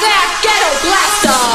that ghetto blaster.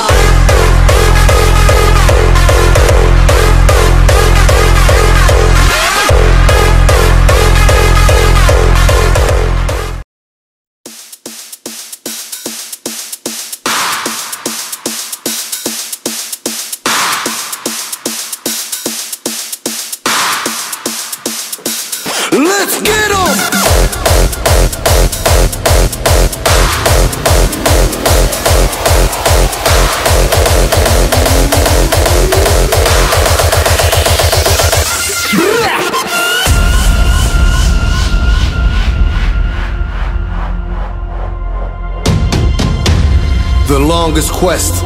Longest quest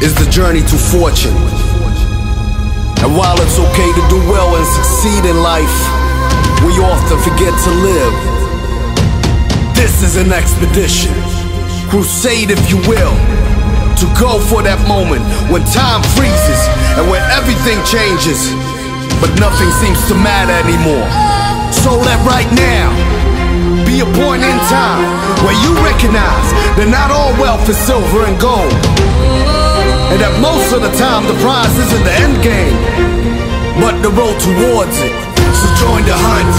is the journey to fortune. And while it's okay to do well and succeed in life, we often forget to live. This is an expedition, crusade if you will, to go for that moment when time freezes and when everything changes, but nothing seems to matter anymore. So let right now be a point in time where you recognize that not all wealth is silver and gold. And that most of the time the prize isn't the end game, but the road towards it. So join the hunt,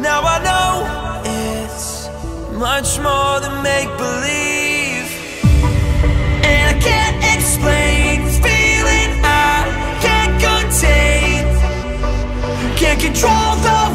Now I know it's much more than make-believe. And I can't explain this feeling I can't contain. Can't control the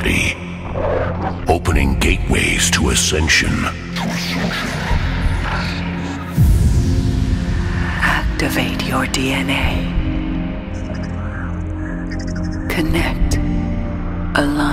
body, opening gateways to ascension. Activate your DNA. Connect. Align.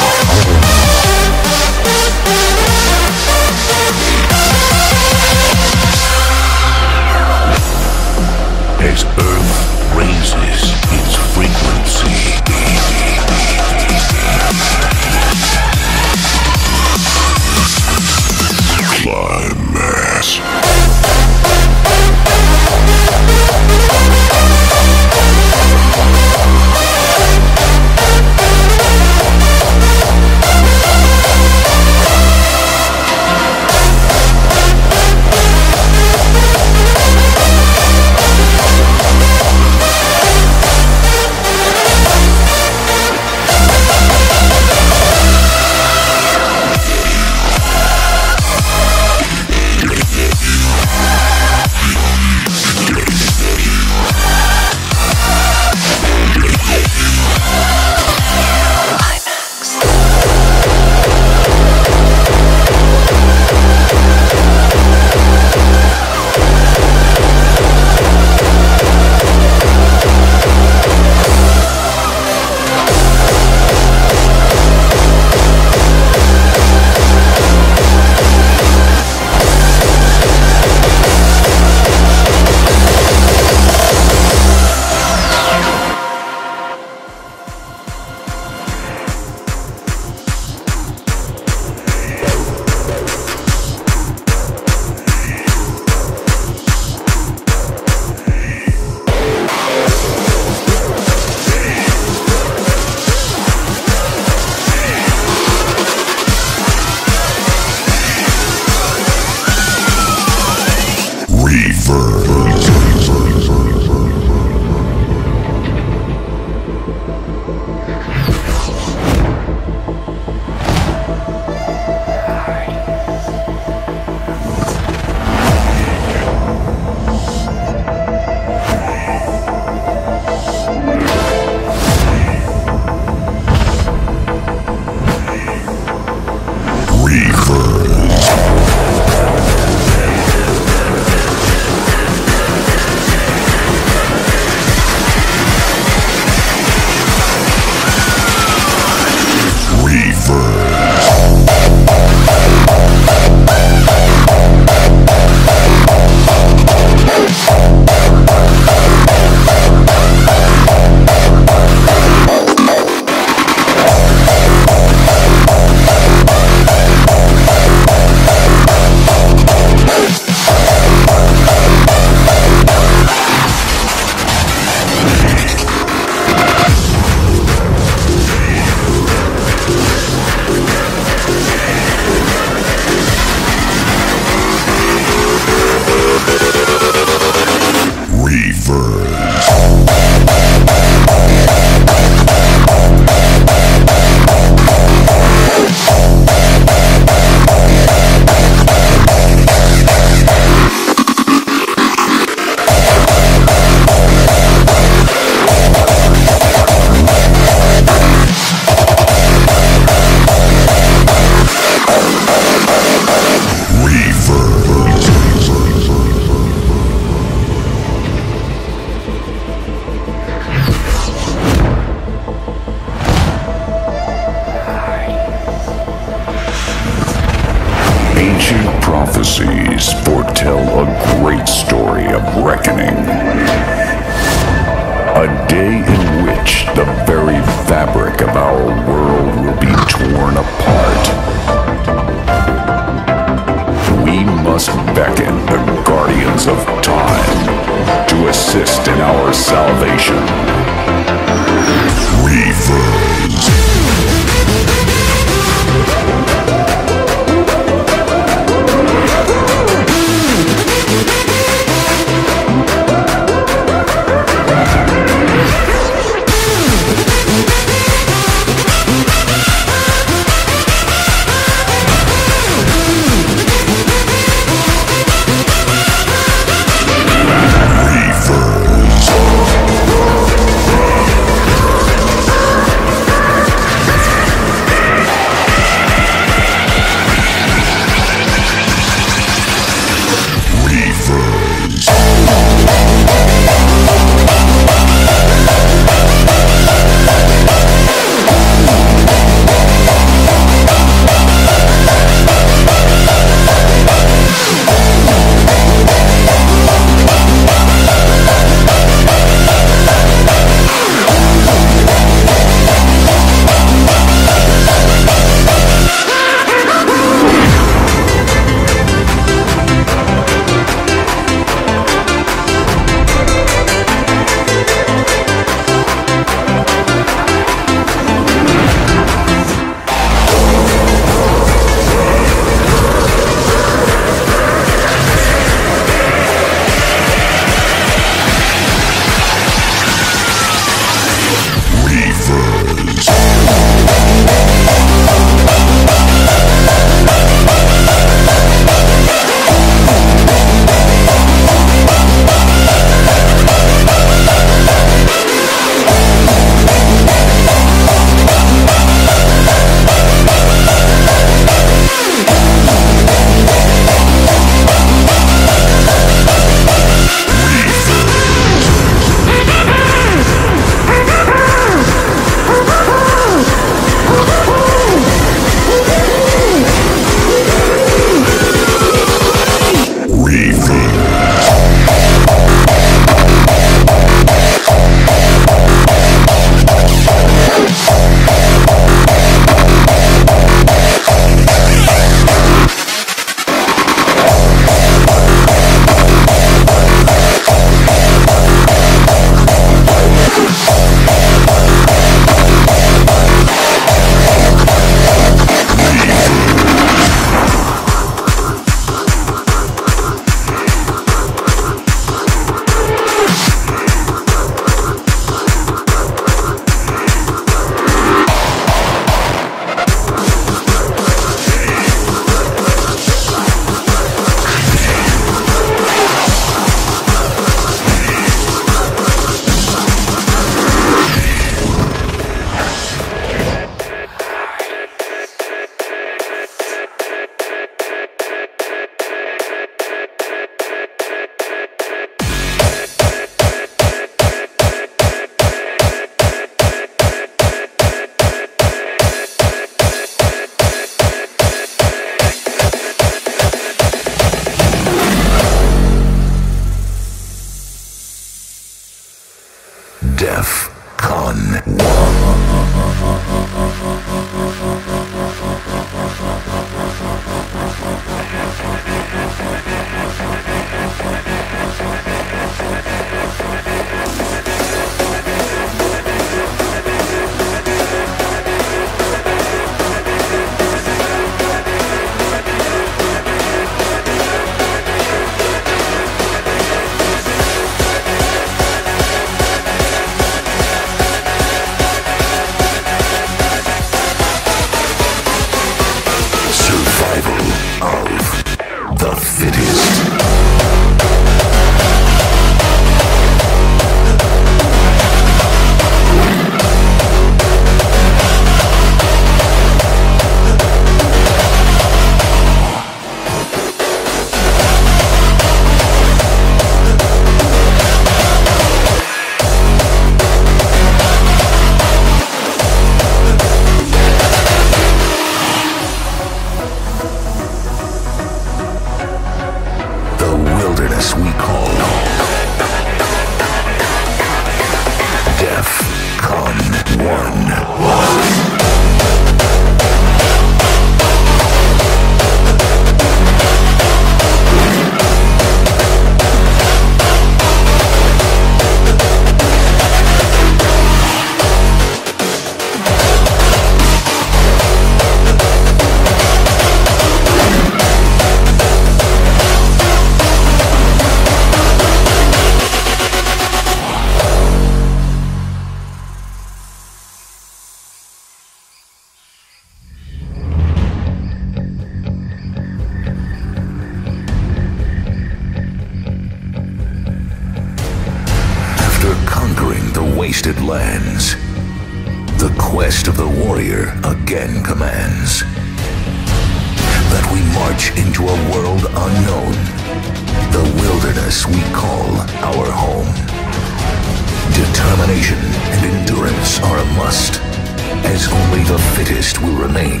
the fittest will remain.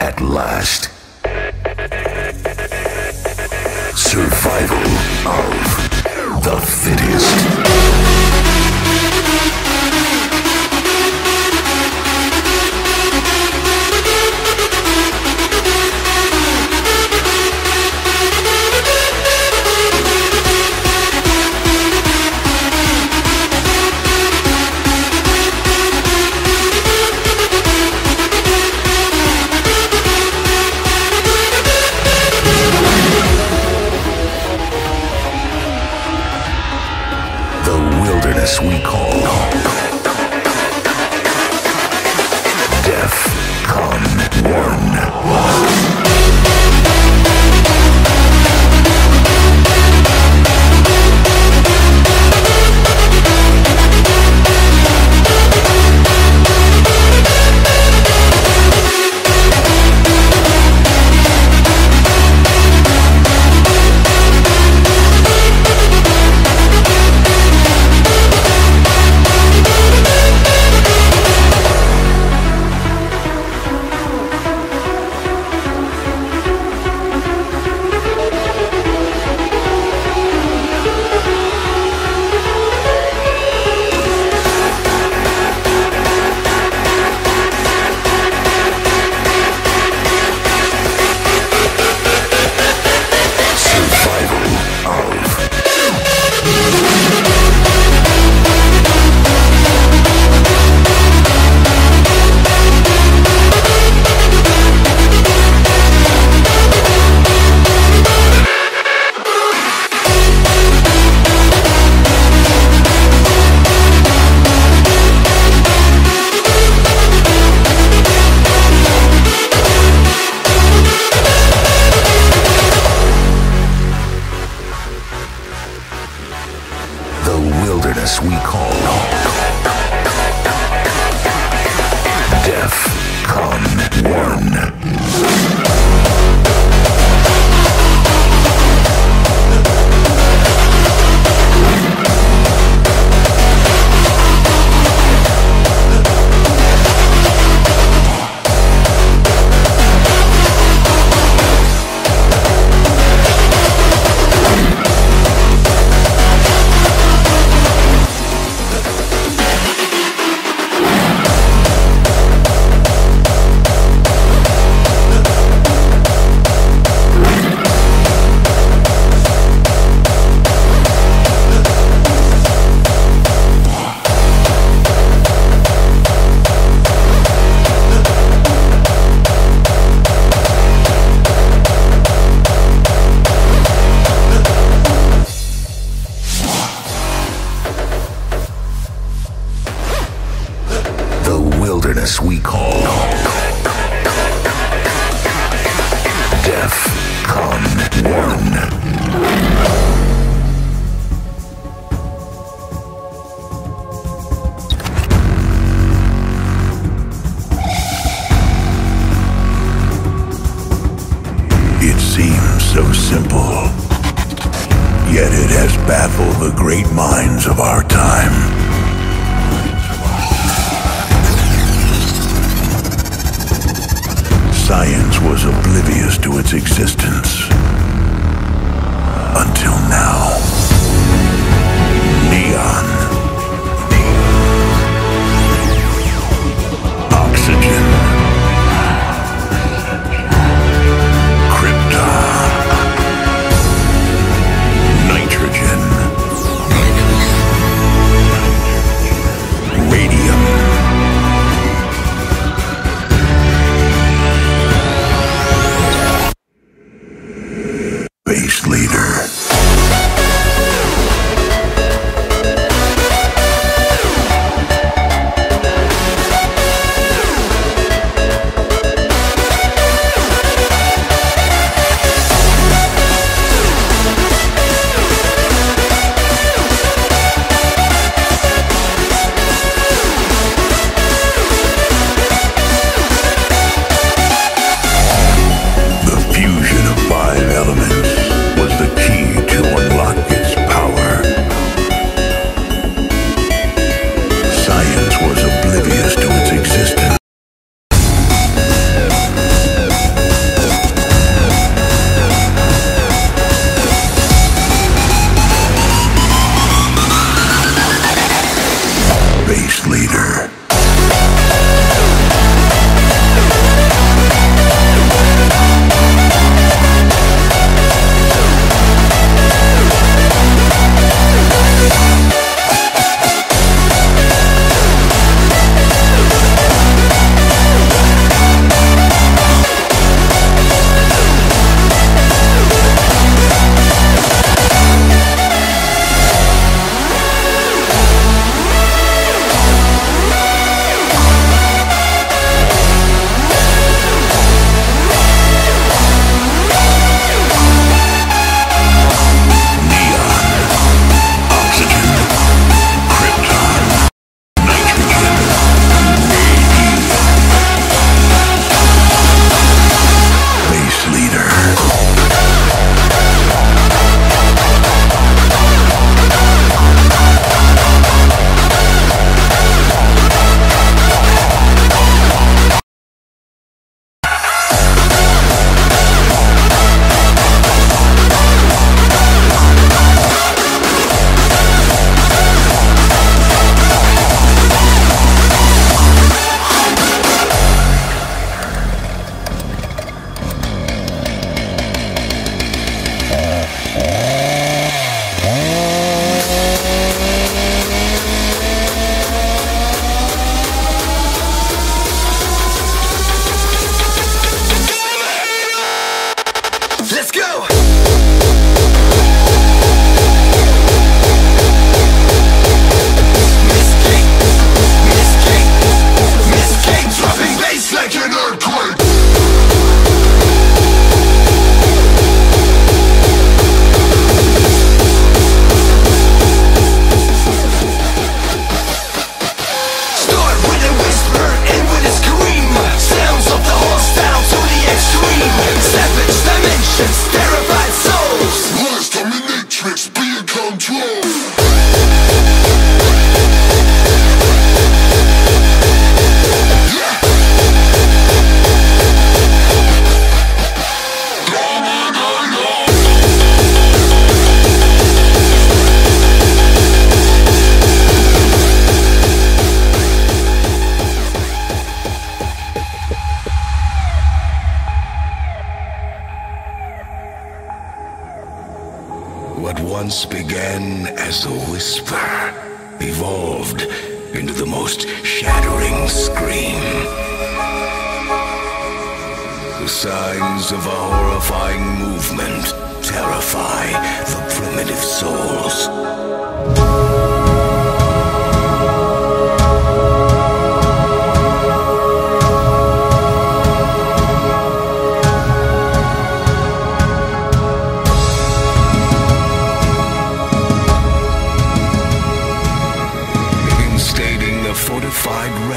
At last. Survival of the fittest. darkness we call.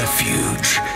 Refuge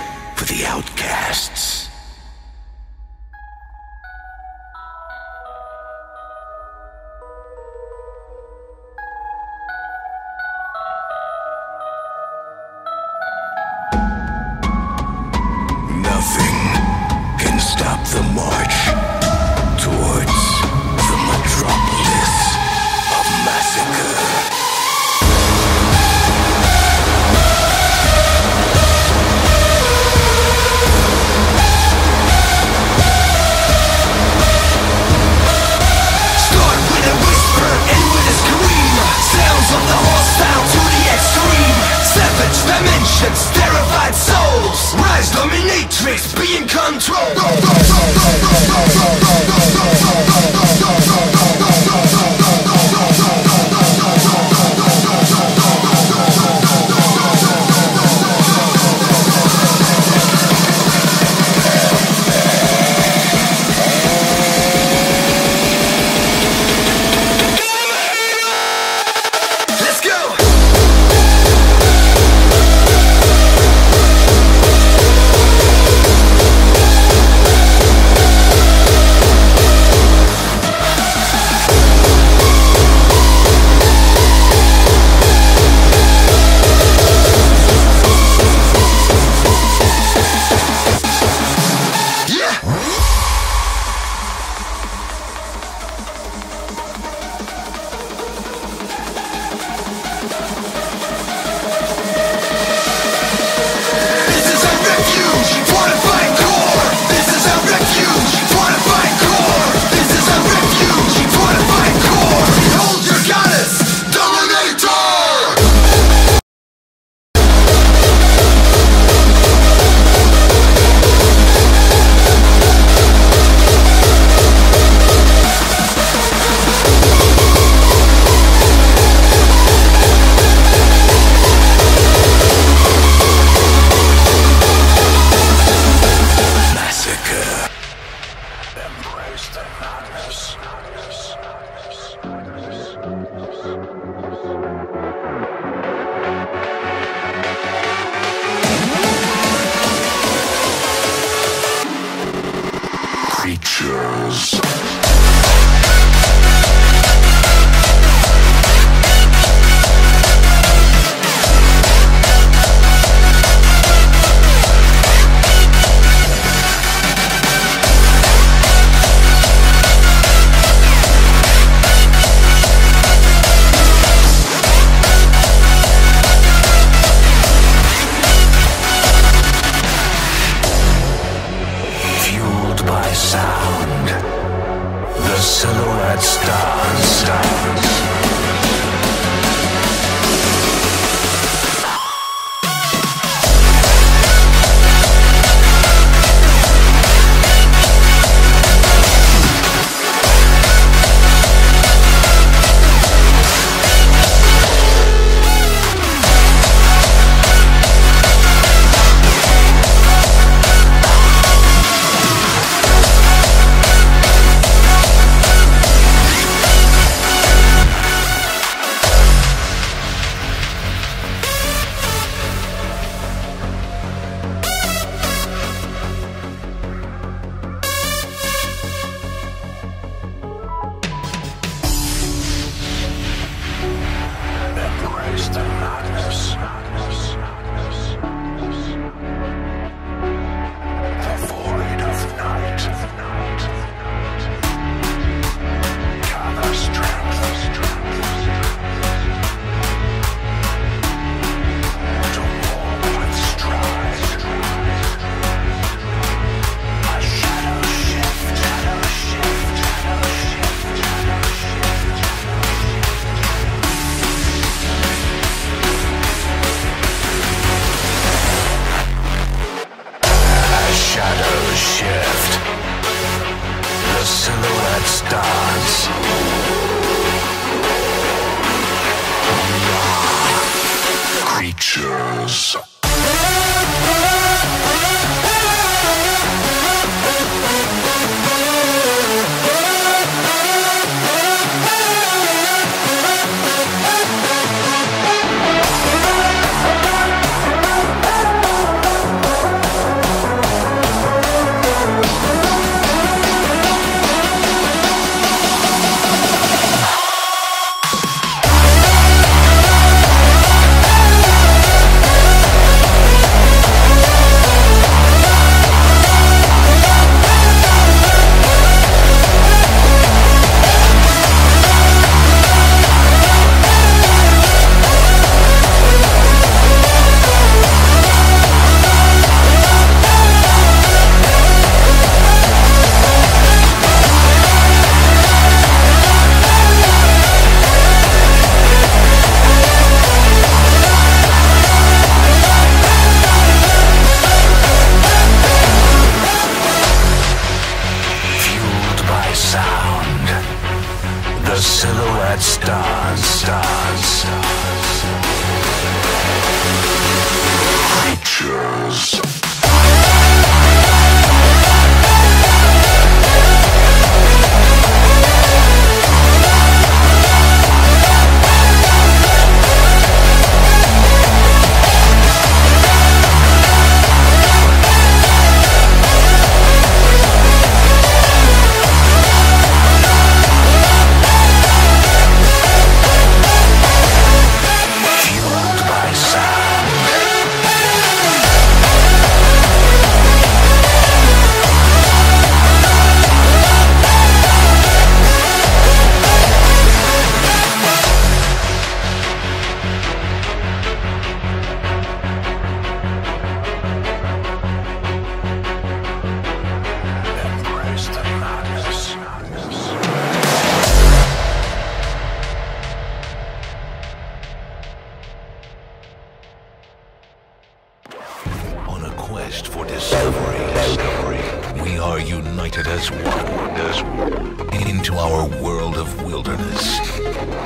quest for discovery, we are united as one, into our world of wilderness,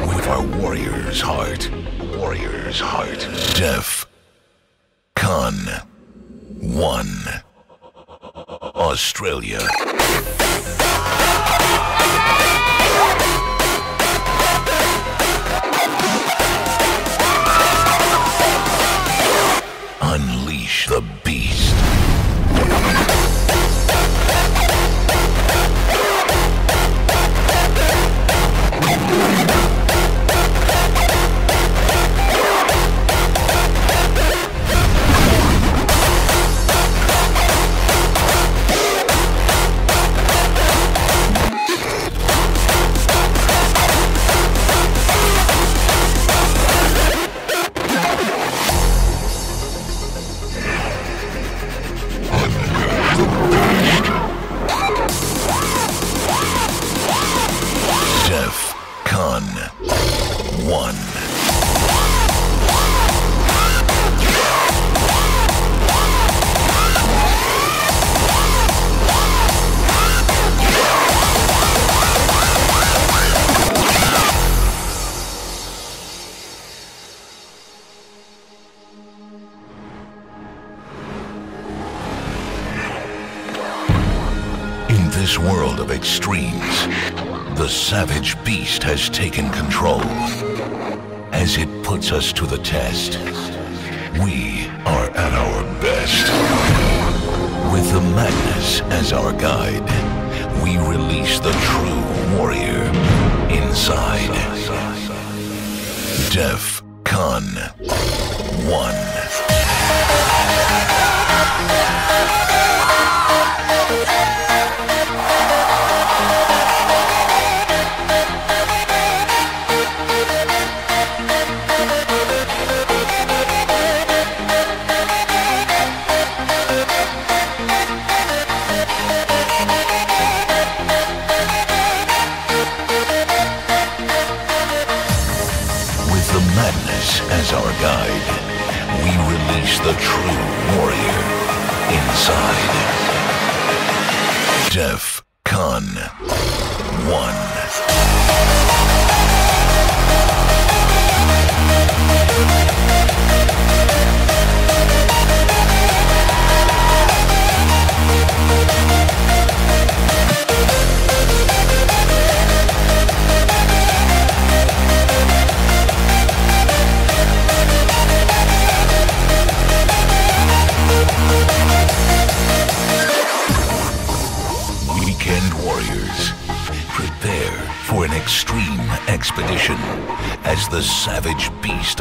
with our warrior's heart, warrior's heart. Def Con One, Australia. Extremes, the savage beast has taken control. As it puts us to the test, we are at our best. With the madness as our guide, we release the true warrior inside. Def Con 1. The true warrior inside. Def Con 1.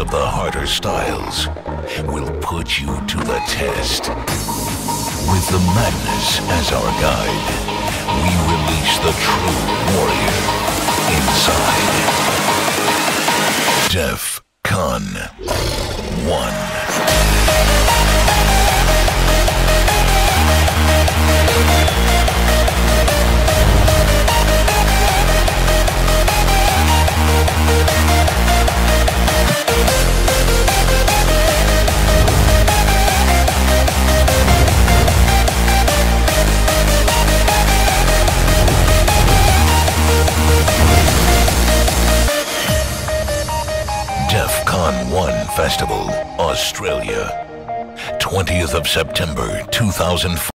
Of the harder styles will put you to the test. With the madness as our guide, we release the true warrior inside. Def Con 1. 1 Festival, Australia. 20th of September 2004.